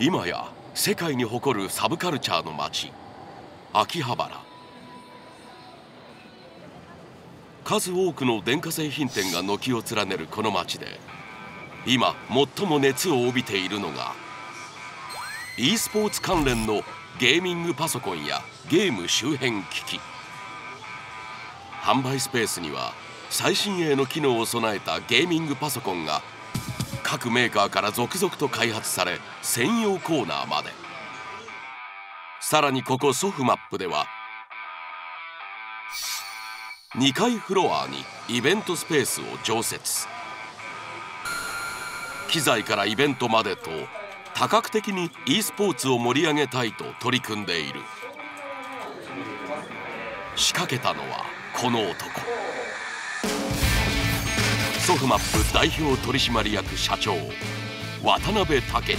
今や世界に誇るサブカルチャーの街秋葉原。数多くの電化製品店が軒を連ねるこの街で今最も熱を帯びているのが e スポーツ関連のゲーミングパソコンやゲーム周辺機器。販売スペースには最新鋭の機能を備えたゲーミングパソコンが各メーカーから続々と開発され専用コーナーまで。さらにここソフマップでは2階フロアにイベントスペースを常設。機材からイベントまでと多角的に e スポーツを盛り上げたいと取り組んでいる。仕掛けたのはこの男。ソフマップ代表取締役社長渡辺武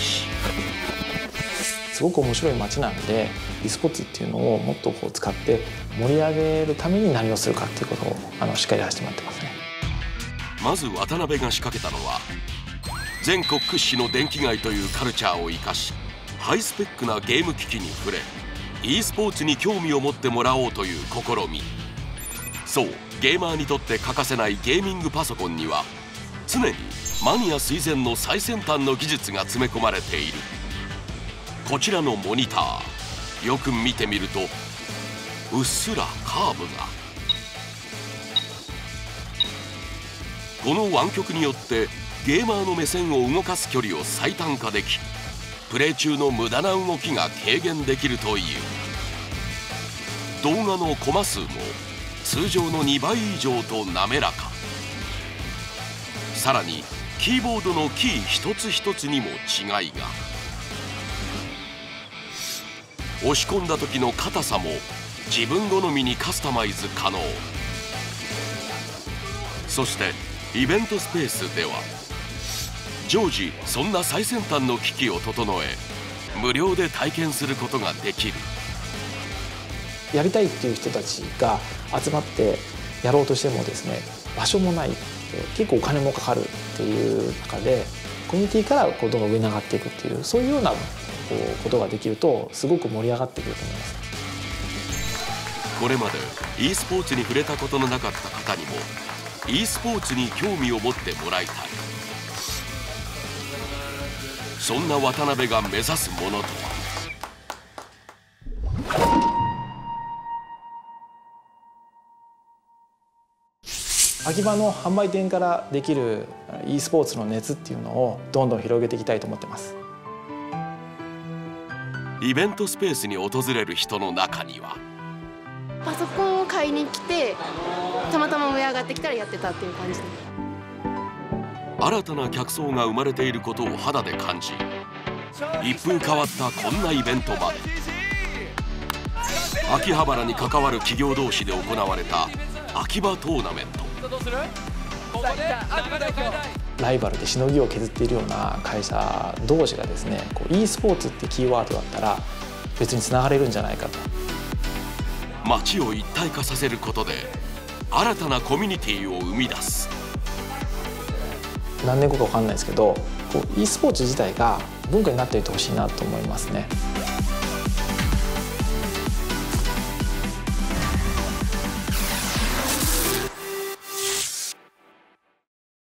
すごく面白い街なので e スポーツっていうのをもっとこう使って盛り上げるために何をするかっていうことをあのしっかりやらせてもらってますね。まず渡辺が仕掛けたのは全国屈指の電気街というカルチャーを生かしハイスペックなゲーム機器に触れ e スポーツに興味を持ってもらおうという試みそうゲーマーにとって欠かせないゲーミングパソコンには常にマニア垂涎の最先端の技術が詰め込まれている。こちらのモニターよく見てみるとうっすらカーブが。この湾曲によってゲーマーの目線を動かす距離を最短化できプレイ中の無駄な動きが軽減できるという。動画のコマ数も通常の2倍以上と滑らか。さらにキーボードのキー一つ一つにも違いが。押し込んだ時の硬さも自分好みにカスタマイズ可能。そしてイベントスペースでは常時そんな最先端の機器を整え無料で体験することができる。やりたいっていう人たちが集まってやろうとしてもですね場所もない結構お金もかかるっていう中でコミュニティからこうどんどん上に上がっていくっていうそういうようなこうことができるとすごく盛り上がってくると思います。これまで e スポーツに触れたことのなかった方にも e スポーツに興味を持ってもらいたい。そんな渡辺が目指すものとは？秋葉の販売店からできる e スポーツの熱っていうのをどんどん広げていきたいと思ってます。イベントスペースに訪れる人の中にはパソコンを買いに来てたまたま上上がってきたらやってたっていう感じ。で新たな客層が生まれていることを肌で感じ一風変わったこんなイベントまで。秋葉原に関わる企業同士で行われた秋葉トーナメントライバルでしのぎを削っているような会社同士がですねこう e スポーツってキーワードだったら別につながれるんじゃないかと。街を一体化させることで新たなコミュニティを生み出す。何年後か分かんないですけどこう e スポーツ自体が文化になっていってほしいなと思いますね。